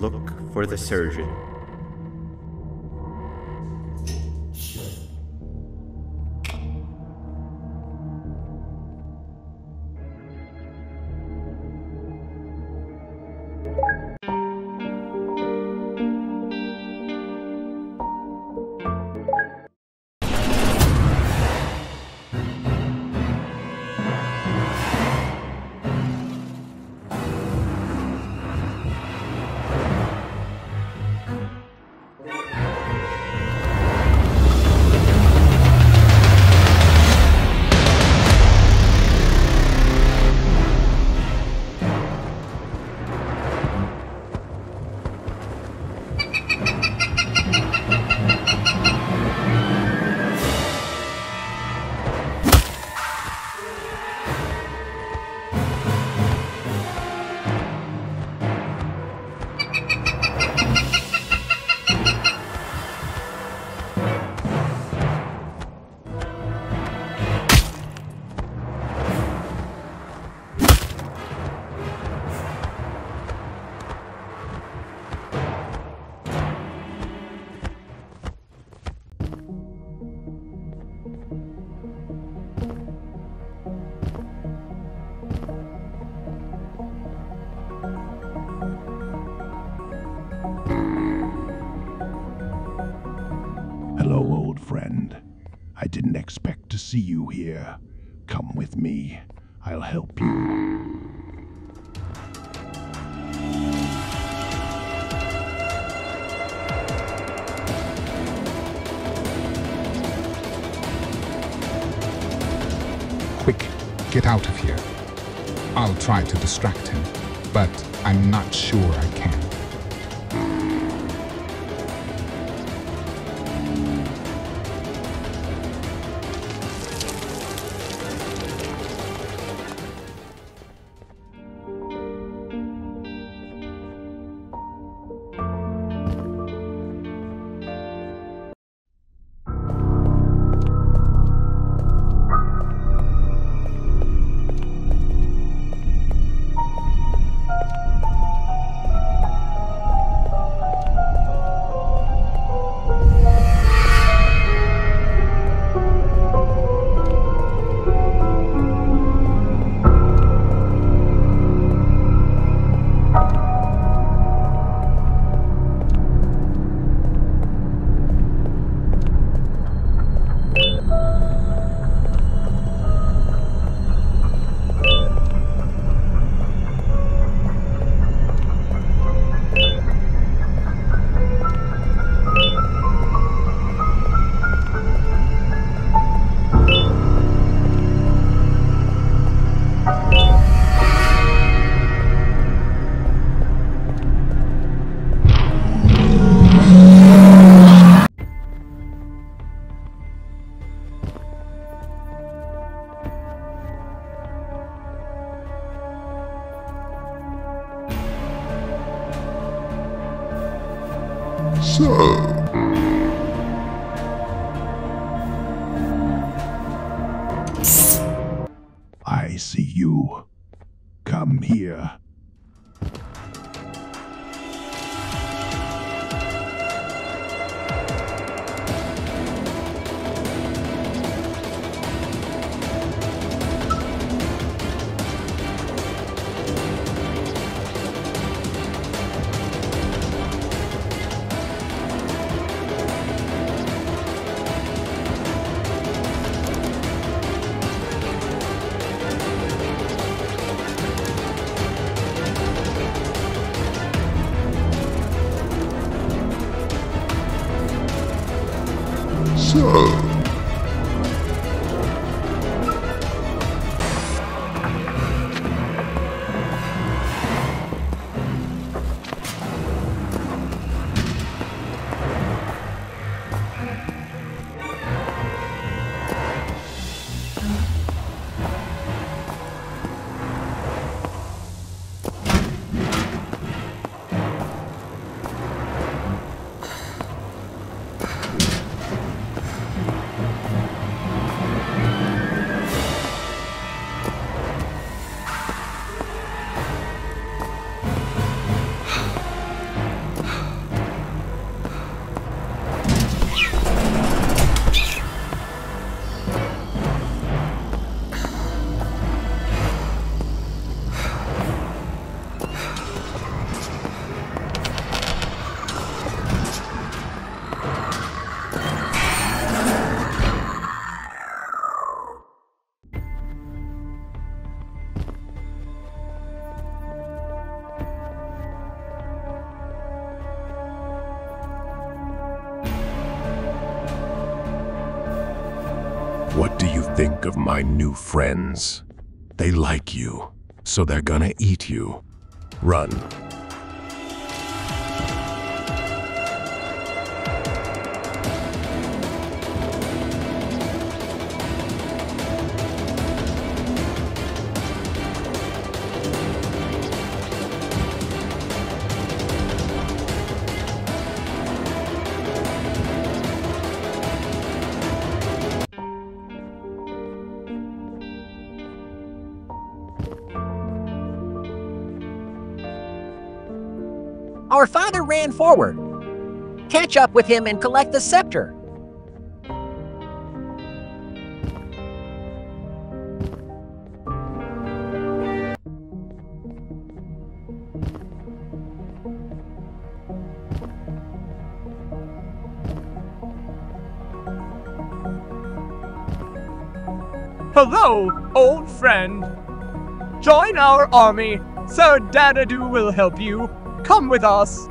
look for the surgeon. Me. I'll help you. Quick, get out of here. I'll try to distract him, but I'm not sure I can. I So... of my new friends? They like you, so they're gonna eat you. Run. Ran forward. Catch up with him and collect the scepter. Hello, old friend. Join our army. Sir Dadadoo will help you. Come with us.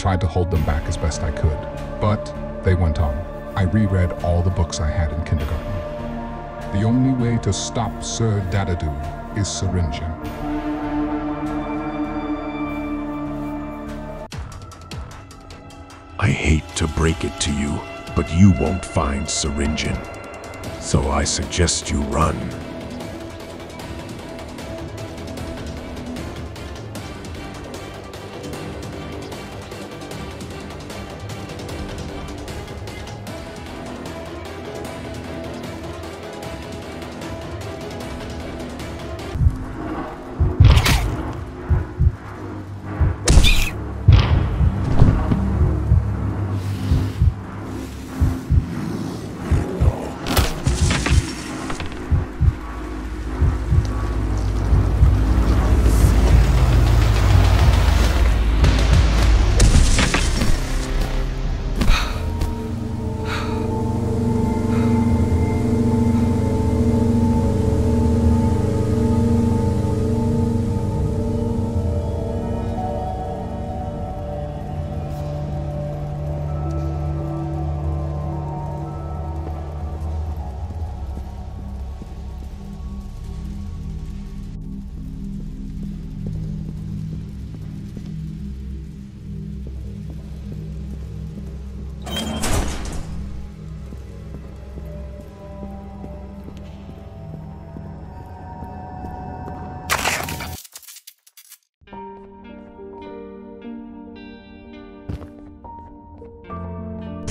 Tried to hold them back as best I could, but they went on. I reread all the books I had in kindergarten. The only way to stop Sir Dadadoo is Syringeon. I hate to break it to you, but you won't find Syringeon. So I suggest you run.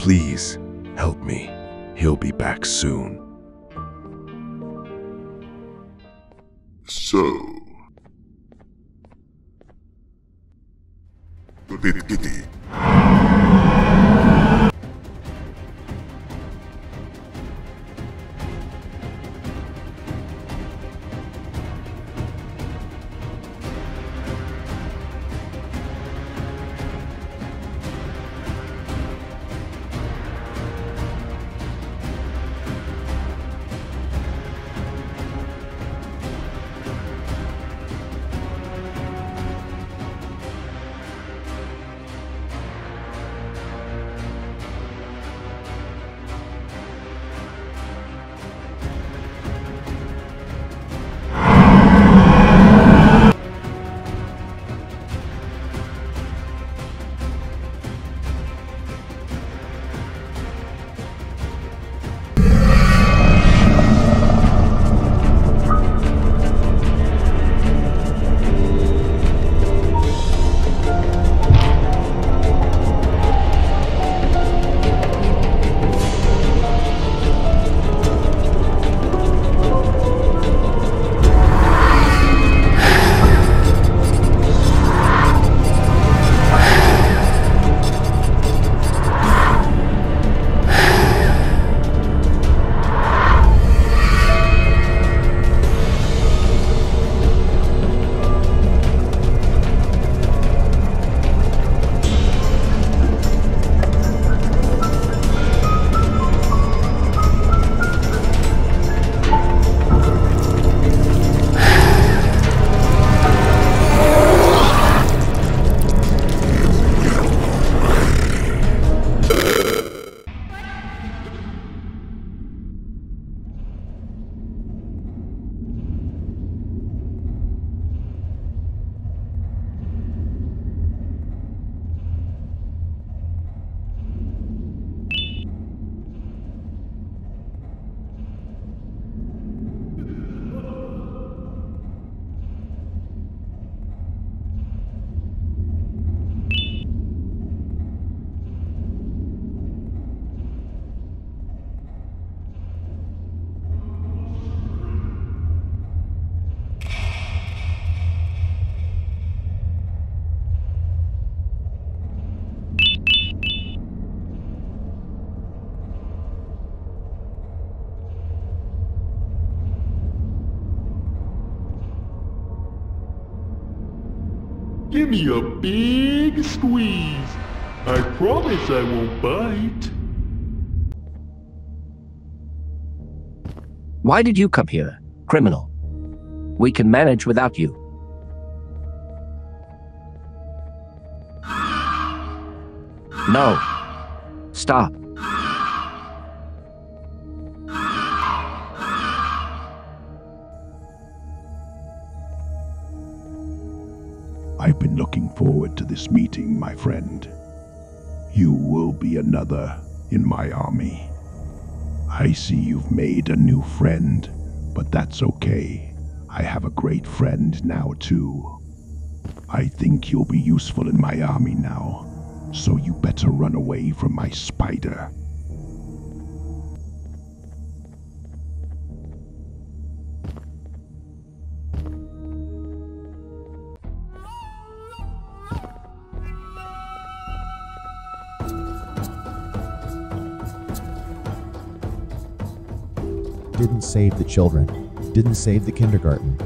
Please, Help me. He'll be back soon. So. Give me a big squeeze. I promise I won't bite. Why did you come here, criminal? We can manage without you. No. Stop. Looking forward to this meeting, my friend. You will be another in my army. I see you've made a new friend, but that's okay. I have a great friend now, too. I think you'll be useful in my army now, so you better run away from my spider. Didn't save the children. Didn't save the kindergarten.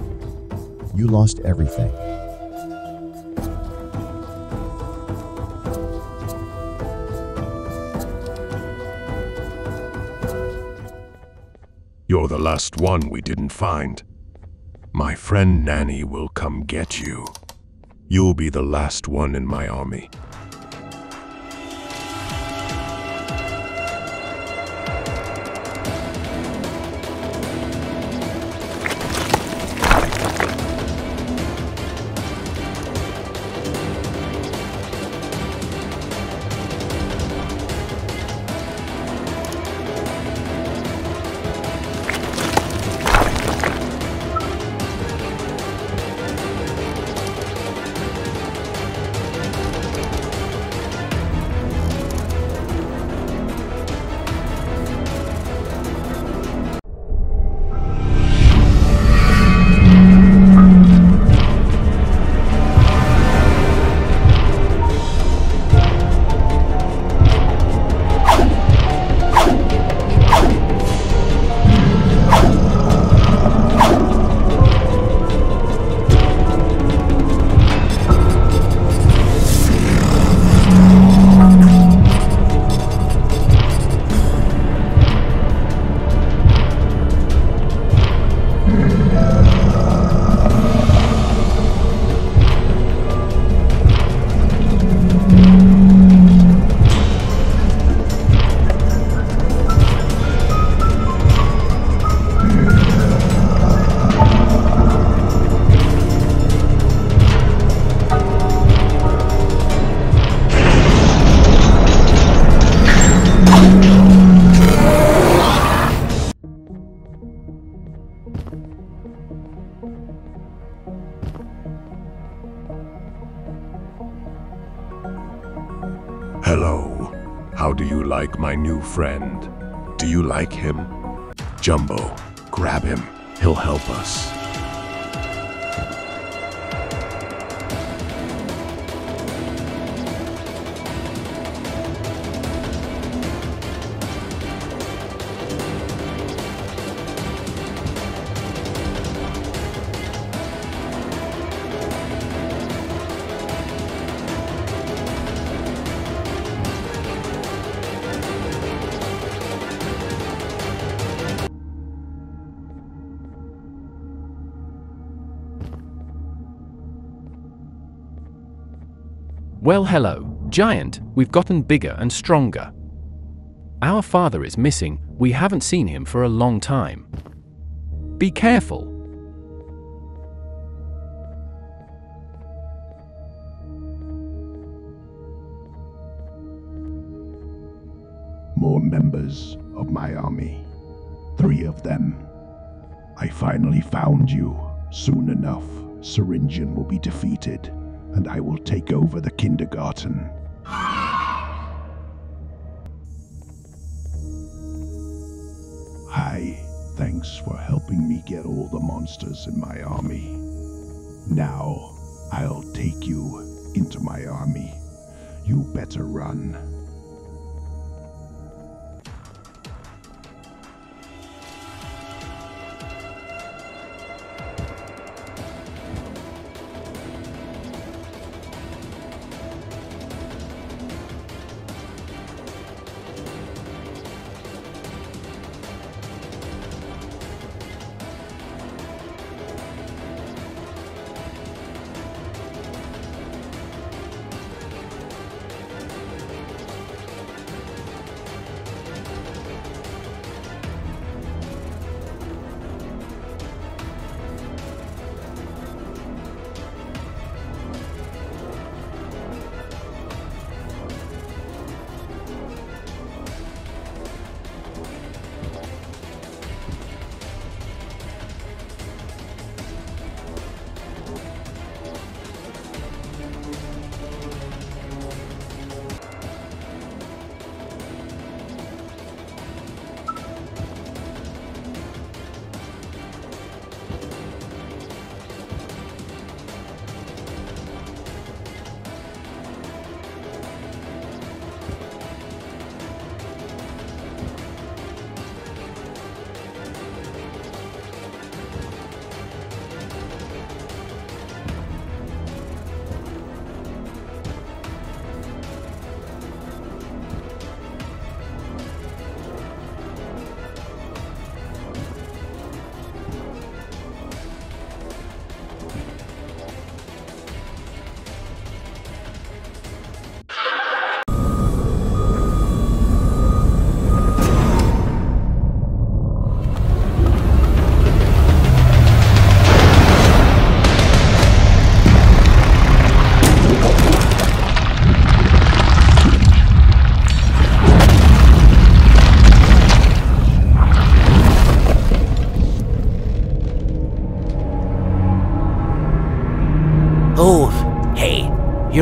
You lost everything. You're the last one we didn't find. My friend Nanny will come get you. You'll be the last one in my army. Like him? Jumbo, grab him. He'll help us. Well, hello, Giant. We've gotten bigger and stronger. Our father is missing. We haven't seen him for a long time. Be careful. More members of my army. Three of them. I finally found you. Soon enough, Syringeon will be defeated, and I will take over the kindergarten. Hi, thanks for helping me get all the monsters in my army. Now, I'll take you into my army. You better run.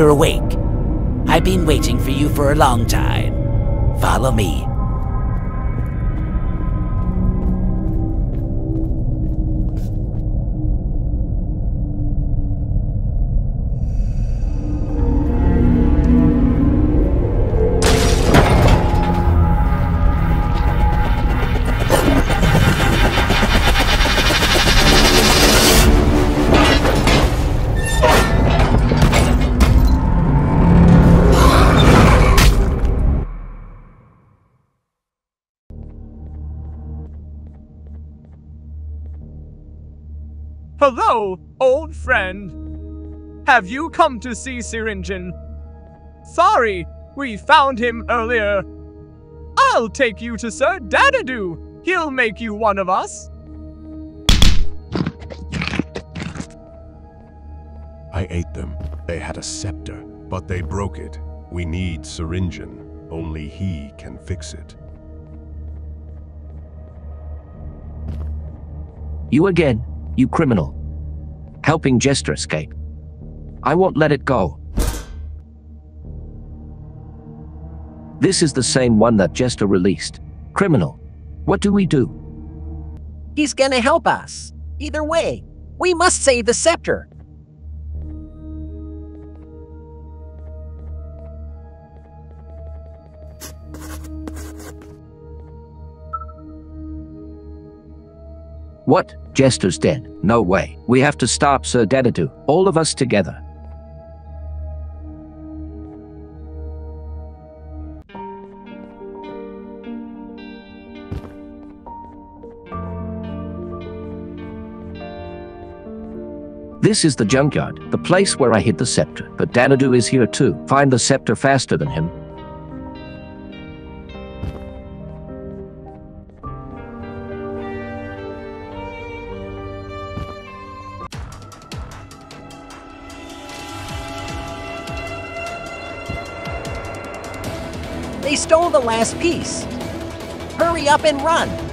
You're awake. I've been waiting for you for a long time. Follow me. Hello, old friend. Have you come to see Syringeon? Sorry, we found him earlier. I'll take you to Sir Dadadoo. He'll make you one of us. I ate them. They had a scepter, but they broke it. We need Syringeon. Only he can fix it. You again, you criminal. Helping Jester escape. I won't let it go. This is the same one that Jester released. Criminal. What do we do? He's gonna help us. Either way, we must save the scepter. What? Jester's dead. No way. We have to stop Sir Dadadoo. All of us together. This is the junkyard, the place where I hid the scepter. But Dadadoo is here too. Find the scepter faster than him. The last piece. Hurry up and run.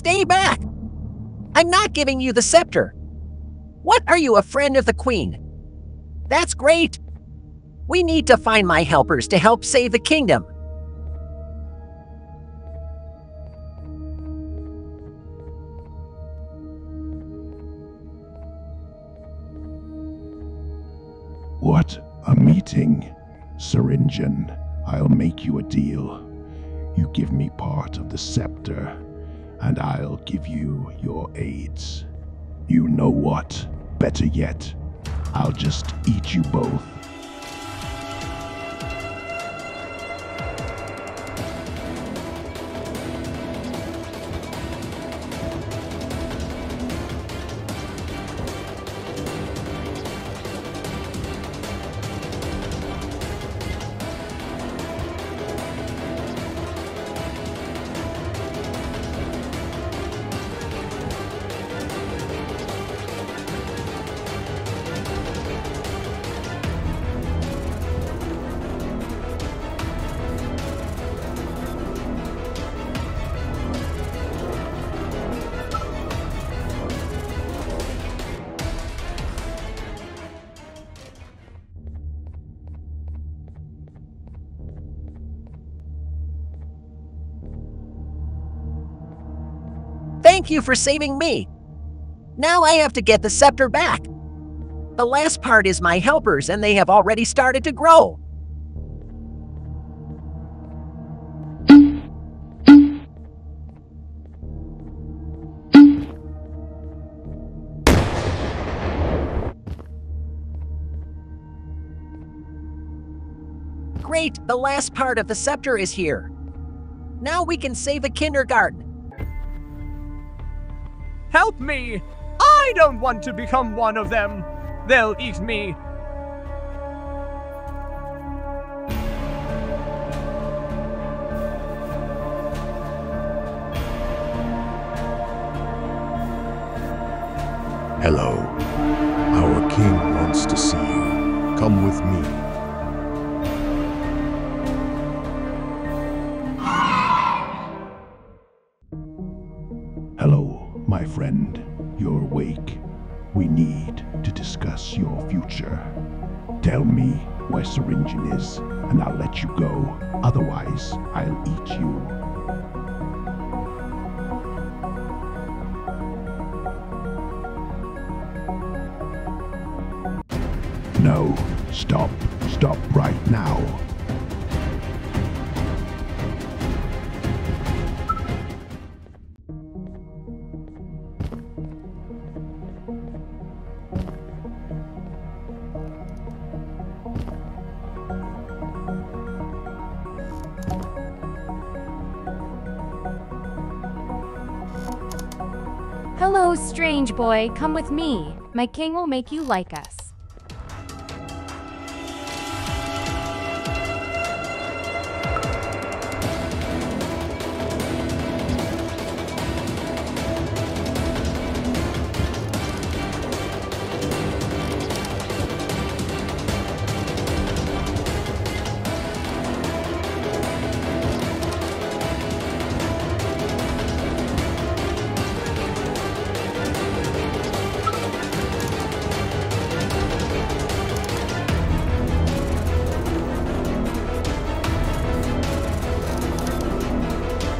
Stay back! I'm not giving you the scepter. What are you, a friend of the Queen? That's great. We need to find my helpers to help save the kingdom. What? A meeting? Syringeon, I'll make you a deal. You give me part of the scepter, and I'll give you your aides. You know what? Better yet, I'll just eat you both. Thank you for saving me. Now I have to get the scepter back. The last part is my helpers, and they have already started to grow. Great, the last part of the scepter is here. Now we can save a kindergarten. Help me! I don't want to become one of them. They'll eat me. Hello. Our king wants to see you. Come with me. Syringeon is, and I'll let you go. Otherwise, I'll eat you. Hello, strange boy. Come with me. My king will make you like us.